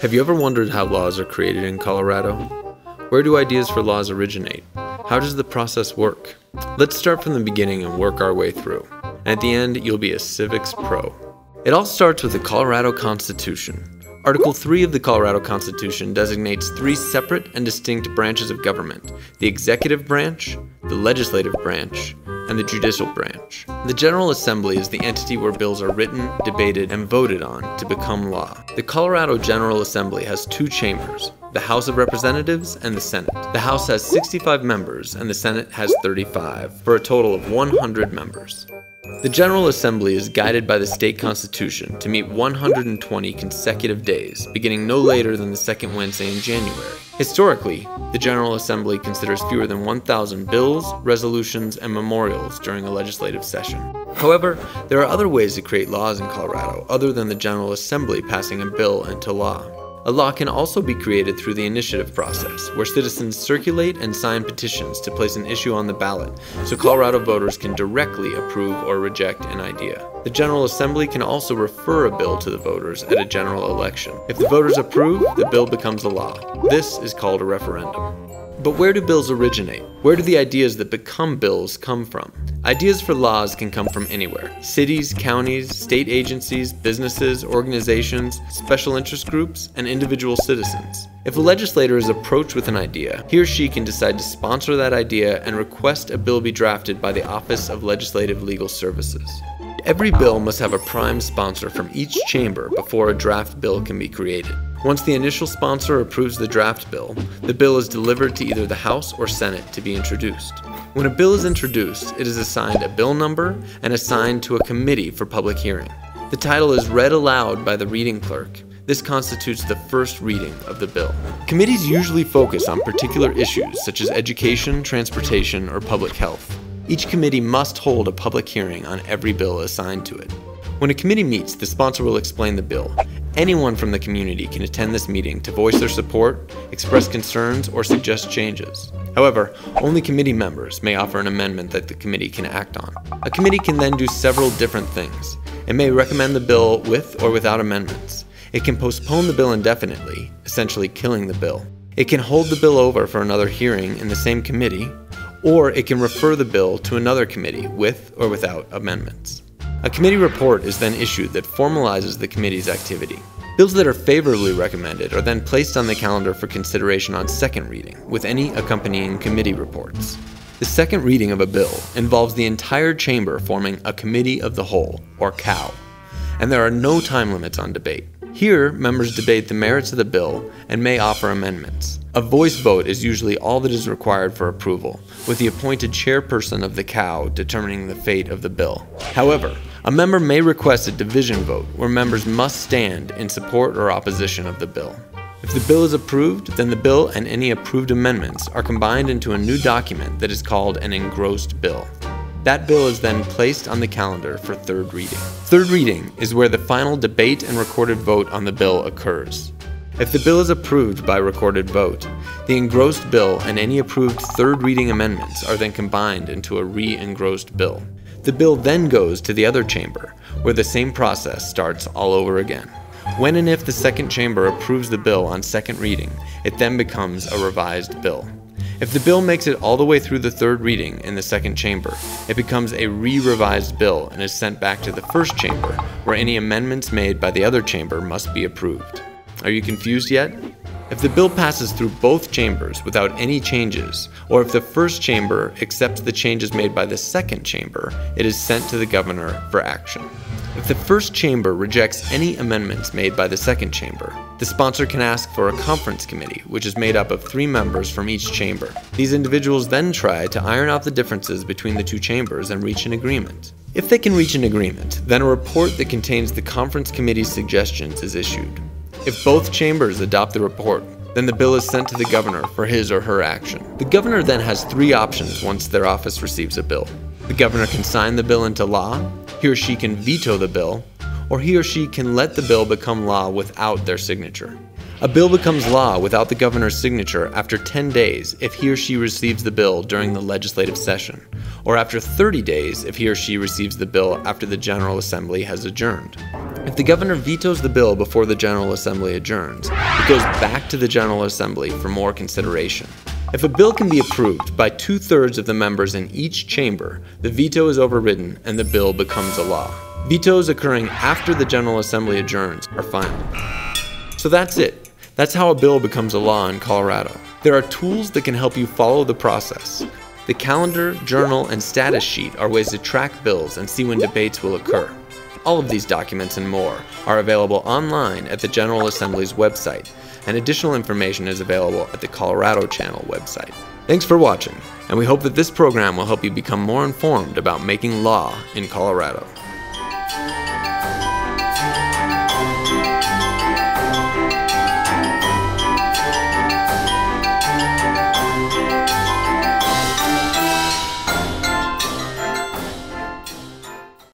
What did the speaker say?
Have you ever wondered how laws are created in Colorado? Where do ideas for laws originate? How does the process work? Let's start from the beginning and work our way through. At the end, you'll be a civics pro. It all starts with the Colorado Constitution. Article 3 of the Colorado Constitution designates three separate and distinct branches of government the executive branch, the legislative branch, and the judicial branch. The General Assembly is the entity where bills are written, debated, and voted on to become law. The Colorado General Assembly has two chambers, the House of Representatives and the Senate. The House has 65 members and the Senate has 35, for a total of 100 members. The General Assembly is guided by the state constitution to meet 120 consecutive days, beginning no later than the second Wednesday in January. Historically, the General Assembly considers fewer than 1,000 bills, resolutions, and memorials during a legislative session. However, there are other ways to create laws in Colorado other than the General Assembly passing a bill into law. A law can also be created through the initiative process, where citizens circulate and sign petitions to place an issue on the ballot so Colorado voters can directly approve or reject an idea. The General Assembly can also refer a bill to the voters at a general election. If the voters approve, the bill becomes a law. This is called a referendum. But where do bills originate? Where do the ideas that become bills come from? Ideas for laws can come from anywhere cities, counties, state agencies, businesses, organizations, special interest groups, and individual citizens. If a legislator is approached with an idea, he or she can decide to sponsor that idea and request a bill be drafted by the Office of Legislative Legal Services. Every bill must have a prime sponsor from each chamber before a draft bill can be created. Once the initial sponsor approves the draft bill, the bill is delivered to either the House or Senate to be introduced. When a bill is introduced, it is assigned a bill number and assigned to a committee for public hearing. The title is read aloud by the reading clerk. This constitutes the first reading of the bill. Committees usually focus on particular issues such as education, transportation, or public health. Each committee must hold a public hearing on every bill assigned to it. When a committee meets, the sponsor will explain the bill. Anyone from the community can attend this meeting to voice their support, express concerns, or suggest changes. However, only committee members may offer an amendment that the committee can act on. A committee can then do several different things. It may recommend the bill with or without amendments. It can postpone the bill indefinitely, essentially killing the bill. It can hold the bill over for another hearing in the same committee, or it can refer the bill to another committee with or without amendments. A committee report is then issued that formalizes the committee's activity. Bills that are favorably recommended are then placed on the calendar for consideration on second reading, with any accompanying committee reports. The second reading of a bill involves the entire chamber forming a committee of the whole, or COW, and there are no time limits on debate. Here, members debate the merits of the bill and may offer amendments. A voice vote is usually all that is required for approval, with the appointed chairperson of the COW determining the fate of the bill. However, a member may request a division vote where members must stand in support or opposition of the bill. If the bill is approved, then the bill and any approved amendments are combined into a new document that is called an engrossed bill. That bill is then placed on the calendar for third reading. Third reading is where the final debate and recorded vote on the bill occurs. If the bill is approved by recorded vote, the engrossed bill and any approved third reading amendments are then combined into a re engrossed bill. The bill then goes to the other chamber, where the same process starts all over again. When and if the second chamber approves the bill on second reading, it then becomes a revised bill. If the bill makes it all the way through the third reading in the second chamber, it becomes a re revised bill and is sent back to the first chamber, where any amendments made by the other chamber must be approved. Are you confused yet? If the bill passes through both chambers without any changes, or if the first chamber accepts the changes made by the second chamber, it is sent to the governor for action. If the first chamber rejects any amendments made by the second chamber, the sponsor can ask for a conference committee, which is made up of three members from each chamber. These individuals then try to iron out the differences between the two chambers and reach an agreement. If they can reach an agreement, then a report that contains the conference committee's suggestions is issued. If both chambers adopt the report, then the bill is sent to the governor for his or her action. The governor then has three options once their office receives a bill. The governor can sign the bill into law, he or she can veto the bill, or he or she can let the bill become law without their signature. A bill becomes law without the governor's signature after 10 days if he or she receives the bill during the legislative session, or after 30 days if he or she receives the bill after the General Assembly has adjourned. The governor vetoes the bill before the General Assembly adjourns, it goes back to the General Assembly for more consideration. If a bill can be approved by two thirds of the members in each chamber, the veto is overridden and the bill becomes a law. Vetoes occurring after the General Assembly adjourns are final. So that's it. That's how a bill becomes a law in Colorado. There are tools that can help you follow the process. The calendar, journal, and status sheet are ways to track bills and see when debates will occur. All of these documents and more are available online at the General Assembly's website, and additional information is available at the Colorado Channel website. Thanks for watching, and we hope that this program will help you become more informed about making law in Colorado.